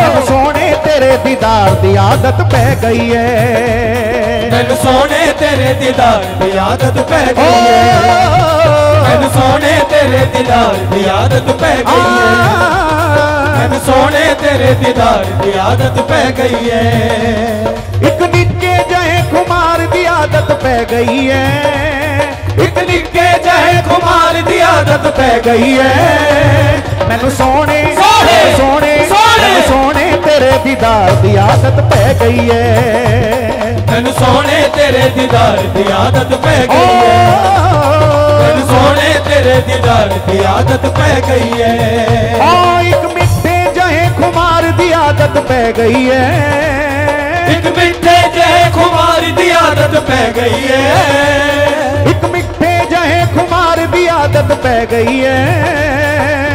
ਮੈਨੂੰ ਸੋਹਣੇ ਤੇਰੇ ਦੀਦਾਰ ਦੀ ਆਦਤ ਪੈ ਗਈ ਏ। ਮੈਨੂੰ ਸੋਹਣੇ ਤੇਰੇ ਦੀਦਾਰ ਦੀ ਆਦਤ ਪੈ ਗਈ ਏ। ਮੈਨੂੰ ਸੋਹਣੇ ਤੇਰੇ ਦੀਦਾਰ ਦੀ ਆਦਤ ਪੈ ਗਈ ਏ। ਮੈਨੂੰ ਸੋਹਣੇ ਤੇਰੇ ਦੀਦਾਰ ਦੀ ਆਦਤ ਪੈ ਗਈ ਏ। ਇੱਕ ਨਿੱਕੇ ਜਿਹੇ ਖੁਮਾਰ ਦੀ ਆਦਤ ਪੈ ਗਈ ਏ। ਇੱਕ ਨਿੱਕੇ ਜਿਹੇ ਖੁਮਾਰ ਦੀ ਆਦਤ ਪੈ ਗਈ ਏ। ਮੈਨੂੰ ਸੋਹਣੇ ਸੋਹਣੇ, ਸੋਹਣੇ ਮੈਨੂੰ ਸੋਹਣੇ ਤੇਰੇ ਦੀਦਾਰ ਦੀ ਆਦਤ ਪੈ ਗਈ ਏ। ਮੈਨੂੰ ਸੋਹਣੇ ਤੇਰੇ ਦੀਦਾਰ ਦੀ ਆਦਤ ਪੈ ਗਈ ਏ। ਮੈਨੂੰ ਸੋਹਣੇ ਤੇਰੇ ਦੀਦਾਰ ਦੀ ਆਦਤ ਪੈ ਗਈ ਏ। ਓ ਇੱਕ ਮਿੱਠੇ ਜਿਹੇ ਖੁਮਾਰ ਦੀ ਆਦਤ ਪੈ ਗਈ ਏ। ਇੱਕ ਮਿੱਠੇ ਜਿਹੇ ਖੁਮਾਰ ਦੀ ਆਦਤ ਪੈ ਗਈ ਏ। ਇੱਕ ਮਿੱਠੇ ਜਿਹੇ ਖੁਮਾਰ ਦੀ ਆਦਤ ਪੈ ਗਈ ਏ।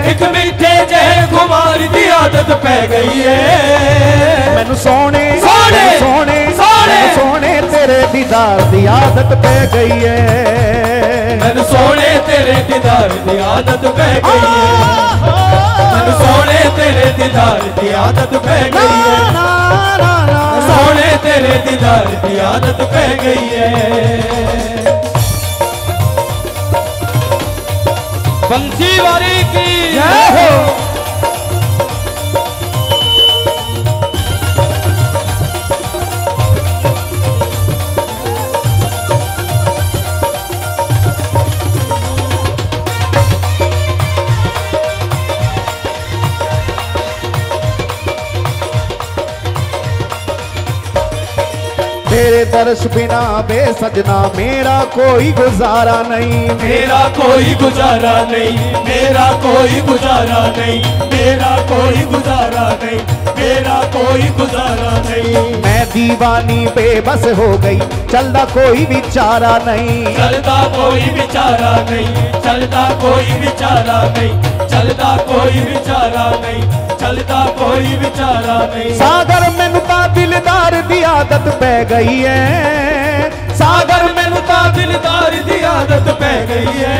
ਇੱਕ ਮਿੱਠੇ ਜਿਹੇ ਖੁਮਾਰ ਦੀ ਆਦਤ ਪੈ ਗਈ ਏ। ਮੈਨੂੰ ਸੋਹਣੇ ਸੋਹਣੇ, ਸੋਹਣੇ ਸੋਹਣੇ, ਸੋਹਣੇ ਤੇਰੇ ਦੀਦਾਰ ਦੀ ਆਦਤ ਪੈ ਗਈ ਏ। ਮੈਨੂੰ ਸੋਹਣੇ ਤੇਰੇ ਦੀਦਾਰ ਦੀ ਆਦਤ ਪੈ ਗਈ ਏ। ਮੈਨੂੰ ਸੋਹਣੇ ਤੇਰੇ ਦੀਦਾਰ ਦੀ ਆਦਤ ਪੈ ਗਈ ਏ। ਨਾ ਨਾ ਨਾ। ਸੋਹਣੇ ਤੇਰੇ ਦੀਦਾਰ ਦੀ ਆਦਤ ਪੈ ਗਈ ਏ। बंसी वाली की। जय हो। तेरे दर्श बिना बे सजना मेरा कोई गुजारा नहीं। मेरा कोई गुजारा नहीं मेरा कोई गुजारा नहीं मेरा कोई गुजारा नहीं मेरा कोई गुजारा नहीं। मैं दीवानी बेबस हो गई चलता कोई विचारा नहीं। चलता कोई बेचारा नहीं चलता कोई बेचारा नहीं चलता कोई बेचारा नहीं। चलता कोई बेचारा नहीं। सागर मैनू ता दिलदार दी आदत पै गई है। सागर मैनू ता दिलदार दी आदत पै गई है।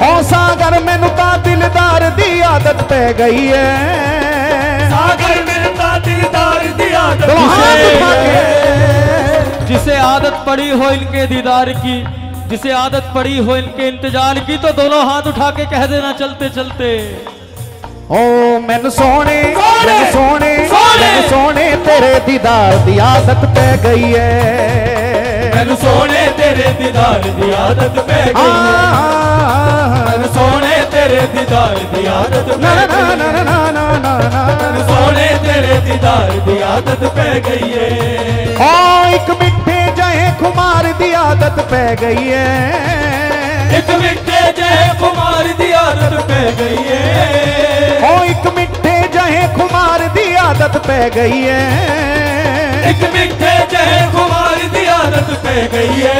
ओ सागर मैनू ता दिलदार दी आदत पै गई है। सागर मैनू ता दिलदार दी आदत है। जिसे आदत पड़ी हो इनके दीदार की जिसे आदत पड़ी हो इनके इंतज़ार की तो दोनों हाथ उठा के कह देना चलते चलते ਓ ਮੈਨੂੰ ਸੋਹਣੇ ਮੈਨੂੰ ਸੋਹਣੇ ਮੈਨੂੰ ਸੋਹਣੇ ਤੇਰੇ ਦੀਦਾਰ ਦੀ ਆਦਤ ਪੈ ਗਈ ਐ। ਮੈਨੂੰ ਸੋਹਣੇ ਤੇਰੇ ਦੀਦਾਰ ਦੀ ਆਦਤ ਪੈ ਗਈ ਐ। ਮੈਨੂੰ ਸੋਹਣੇ ਤੇਰੇ ਦੀਦਾਰ ਦੀ ਆਦਤ ਪੈ ਨਾ ਨਾ ਨਾ ਨਾ ਨਾ ਨਾ ਮੈਨੂੰ ਸੋਹਣੇ ਤੇਰੇ ਦੀਦਾਰ ਦੀ ਆਦਤ ਪੈ ਗਈ ਐ। ਓ ਇੱਕ ਮਿੱਠੇ ਜਹੇ ਖੁਮਾਰ ਦੀ ਆਦਤ ਪੈ ਗਈ ਐ। ਇੱਕ ਮਿੱਠੇ ਜਹੇ ਖੁਮਾਰ ਦੀ ਆਦਤ ਪੈ ਗਈ ਐ। आदत पै गई है। एक मिठे जय कुमार दी आदत पै गई है।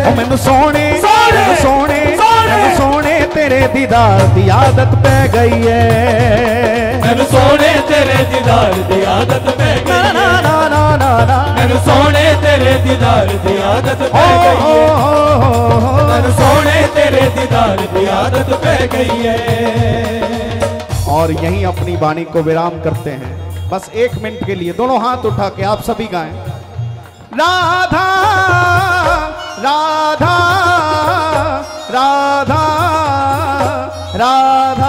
ओ मैनू सोने सोने, सोने। मैनू सोने तेरे दीदार दी आदत पै गई है। मैनू सोने तेरे दीदार दी आदत पै गई ना है। ना ना ना ना मैनू सोने तेरे दीदार दी आदत पै गई है मैनू सोने तेरे दीदार की आदत पै गई है। और यहीं अपनी वाणी को विराम करते हैं। बस एक मिनट के लिए दोनों हाथ उठा के आप सभी गाएँ। राधा राधा राधा राधा राधा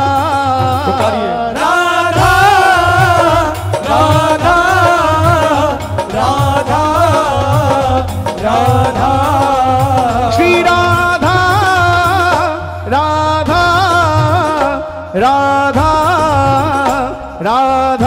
राधा राधा राधा।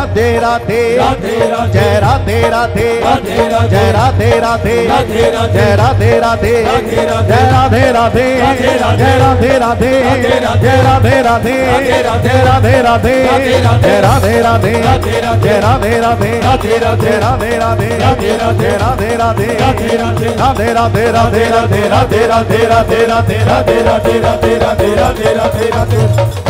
राधे राधे जय राधे राधे जय राधे राधे जय राधे राधे जय राधे राधे जय राधे राधे जय राधे राधे जय राधे राधे जय राधे राधे जय राधे राधे जय राधे राधे जय राधे राधे राधे राधे राधे राधे राधे राधे राधे राधे राधे राधे राधे राधे राधे राधे राधे राधे